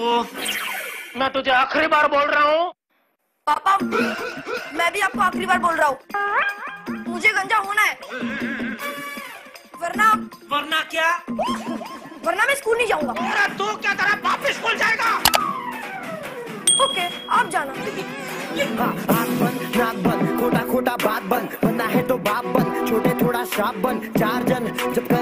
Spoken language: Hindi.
मैं तुझे आखिरी बार बोल रहा हूँ। पापा मैं भी आपको आखिरी बार बोल रहा हूँ। मुझे गंजा होना है। वरना वरना क्या? वरना मैं स्कूल नहीं जाऊँगा। अरे तू क्या तेरा बाप स्कूल जाएगा। ओके आप जाना। हाँ, आँख बंद। नाक बंद खोटा खोटा बात बन बनना है तो बाप बन छोटे थोड़ा श्राप बन चार जन जब कर